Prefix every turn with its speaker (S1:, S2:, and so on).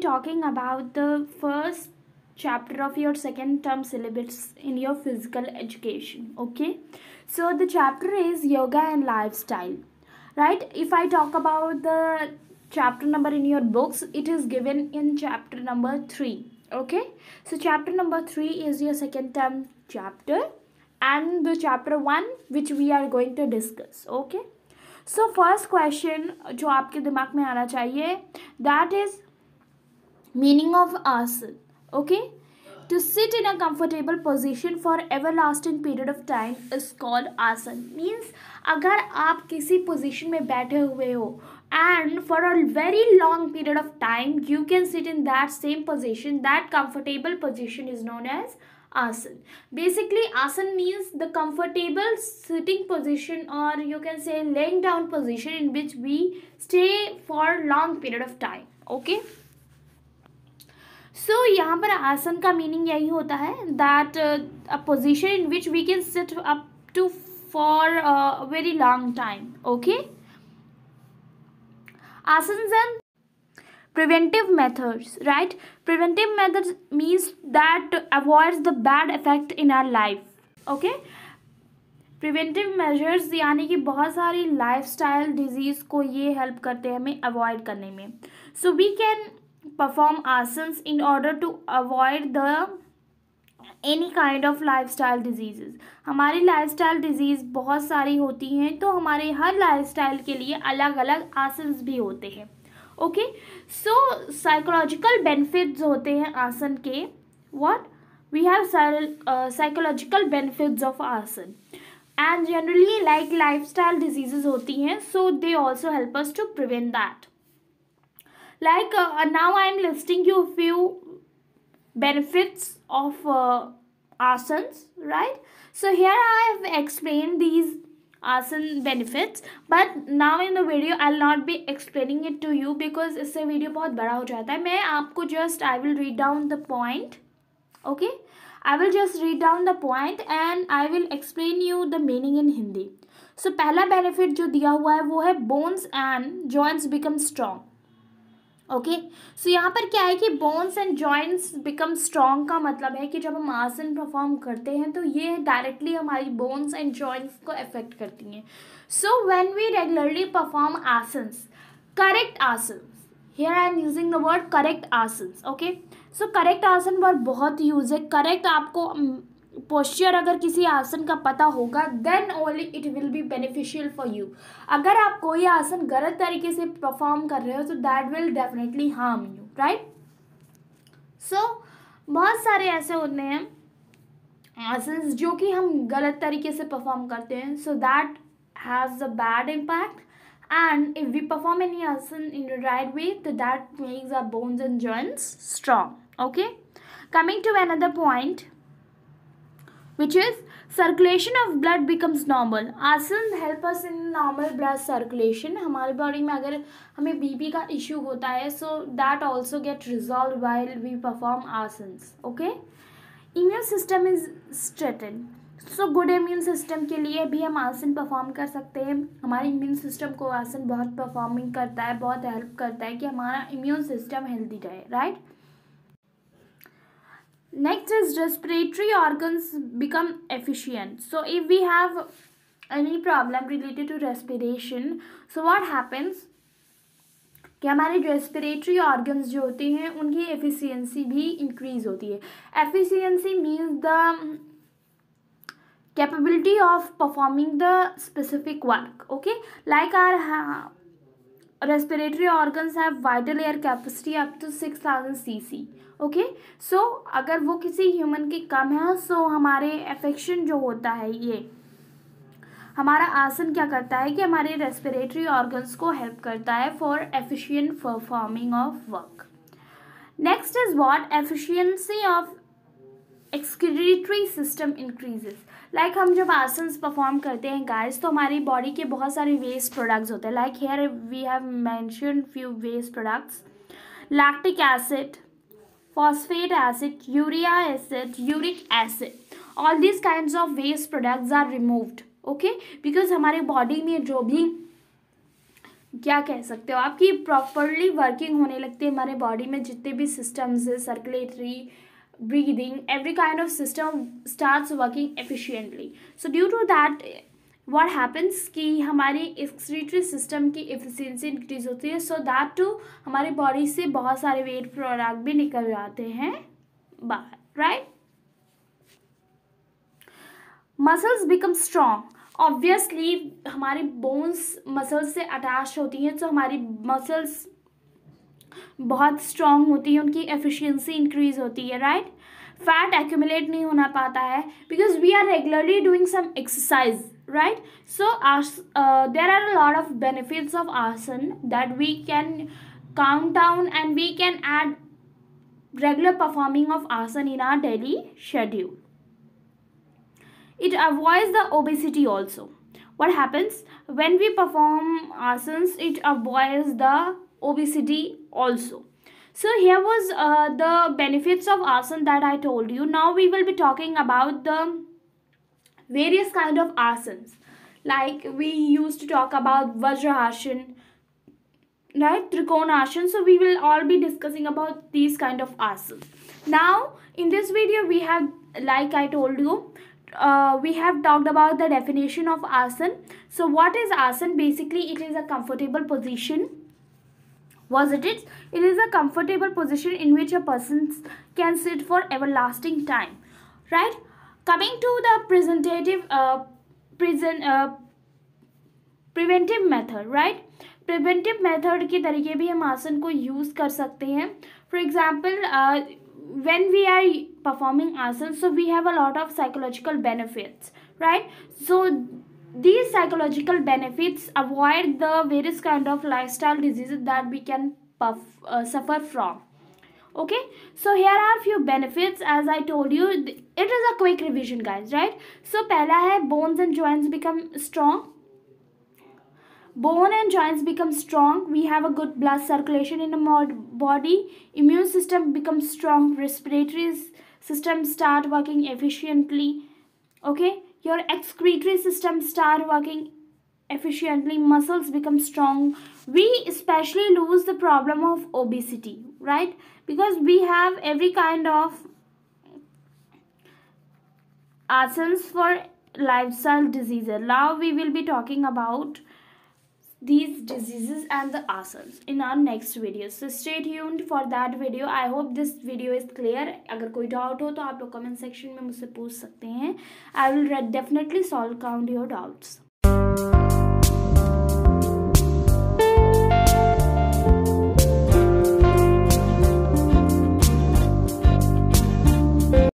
S1: talking about the first chapter of your second term syllabus in your physical education. Okay, so the chapter is yoga and lifestyle, right? If I talk about the chapter number in your books, it is given in chapter number three. Okay, so chapter number three is your second term chapter, and the chapter one which we are going to discuss. Okay. So first question जो आपके दिमाग में आना चाहिए that is meaning of asana okay to sit in a comfortable position for ever lasting period of time is called asana means अगर आप किसी position में बैठे हुए हो and for a very long period of time you can sit in that same position that comfortable position is known as asan basically asan means the comfortable sitting position or you can say laying down position in which we stay for long period of time okay so so, यहाँ पर आसन का meaning यही होता है that a position in which we can sit up to for very long time okay आसन and preventive methods right? Preventive methods means that avoids the bad effect in our life okay? Preventive measures यानी कि बहुत सारी lifestyle disease को ये help करते हैं हमें अवॉइड करने में। So we can perform asanas in order to avoid the any kind of lifestyle disease हमारी लाइफ स्टाइल डिज़ीज़ बहुत सारी होती हैं तो हमारे हर लाइफ स्टाइल के लिए अलग अलग आसन भी होते हैं। ओके सो साइकोलॉजिकल बेनिफिट्स होते हैं आसन के। What we have psychological benefits of asana and generally like lifestyle diseases होती हैं so they also help us to prevent that like uh, now i'm listing you a few benefits of uh, asanas right? So here i have explained these asana benefits but now in the video I not be explaining it to you because इससे video बहुत बड़ा हो जाता है। मैं आपको just I will read down the point okay I will just read down the point and I will explain you the meaning in Hindi so पहला benefit जो दिया हुआ है वो है bones and joints become strong okay so यहाँ पर क्या है कि bones and joints become strong का मतलब है कि जब हम आसन परफॉर्म करते हैं तो ये डायरेक्टली हमारी बोन्स एंड जॉइंट्स को अफेक्ट करती हैं। So when we regularly perform asanas correct asana here I am using the word correct asana okay so correct asana word बहुत यूज़ है। करेक्ट आपको पोस्चर अगर किसी आसन का पता होगा then only it will be beneficial for you अगर आप कोई आसन गलत तरीके से परफॉर्म कर रहे हो तो that will definitely harm you right so बहुत सारे ऐसे होते हैं आसन जो कि हम गलत तरीके से परफॉर्म करते हैं so that has a bad impact and if we perform any asana in the right way तो that makes our bones and joints strong okay coming to another point which is circulation of blood becomes normal आसन help us in normal blood circulation हमारे body में अगर हमें BP का issue होता है so that also get resolved while we perform asanas okay immune system is strengthened so good immune system के लिए भी हम आसन परफॉर्म कर सकते हैं हमारे इम्यून सिस्टम को आसन बहुत परफॉर्मिंग करता है बहुत हेल्प करता है कि हमारा इम्यून सिस्टम हेल्दी रहे right right? Next is respiratory organs become efficient so if we have any problem related to respiration so what happens कि हमारे रेस्पिरेटरी ऑर्गन्स जो होते हैं उनकी एफिशिएंसी भी इंक्रीज होती है efficiency means the capability of performing the specific work okay like our respiratory organs have vital air capacity up to 6000 cc okay so अगर वो किसी ह्यूमन की कम है सो so हमारे एफेक्शन जो होता है ये, हमारा आसन क्या करता है कि हमारे रेस्पिरेटरी ऑर्गन्स को हेल्प करता है for efficient performing of work next is what efficiency of excretory system increases like हम जब आसन परफॉर्म करते हैं गाइस तो हमारी बॉडी के बहुत सारे वेस्ट प्रोडक्ट्स होते हैं like here we have mention few waste products lactic acid phosphate acid, urea acid, uric acid. All these kinds of waste products are removed. Okay? Because हमारे बॉडी में जो भी क्या कह सकते हो आपकी प्रॉपरली वर्किंग होने लगती है हमारे बॉडी में जितने भी सिस्टम्स है circulatory breathing, every kind of system starts working efficiently. So, due to that, what happens कि हमारी एक्सक्रीटरी सिस्टम की एफिशिएंसी इंक्रीज होती है सो दैट टू हमारी बॉडी से बहुत सारे वेट प्रोडक्ट भी निकल जाते हैं बाहर right muscles become strong obviously हमारी बोन्स मसल्स से अटैच होती हैं तो हमारी मसल्स बहुत स्ट्रॉन्ग होती है, उनकी एफिशिएंसी इंक्रीज होती है राइट फैट एक्यूमुलेट नहीं होना पाता है because we are regularly doing some exercise right so there are lot of benefits of asana that we can count down and we can add regular performing of asana in our daily schedule it avoids the obesity also what happens when we perform asanas it avoids the obesity also. So here was uh, the benefits of asana that i told you. Now we will be talking about the various kind of asanas like we used to talk about vajrahasana right? Trikonasana so we will all be discussing about these kind of asanas now in this video we have like i told you uh, we have talked about the definition of asana so what is asana basically it is a comfortable position was it is it is a comfortable position in which a person can sit for everlasting time right coming to the presentative uh, present uh, preventive method right preventive method के तरीके भी हम आसन को use कर सकते हैं for example when we are performing asana so we have a lot of psychological benefits right so these psychological benefits avoid the various kind of lifestyle diseases that we can puff, uh, suffer from. Okay? So here are a few benefits. As i told you it is a quick revision guys right? So pehla hai bones and joints become strong. Bone and joints become strong. We have a good blood circulation in the body. Immune system becomes strong. Respiratory system start working efficiently. Okay your excretory system start working efficiently muscles become strong. We especially lose the problem of obesity right? Because we have every kind of asanas for lifestyle diseases. Now we will be talking about these diseases and the ourselves in our next video so stay tuned for that video i hope this video is clear agar koi doubt ho to aap log comment section mein mujhse पूछ sakte hain i will definitely solve count your doubts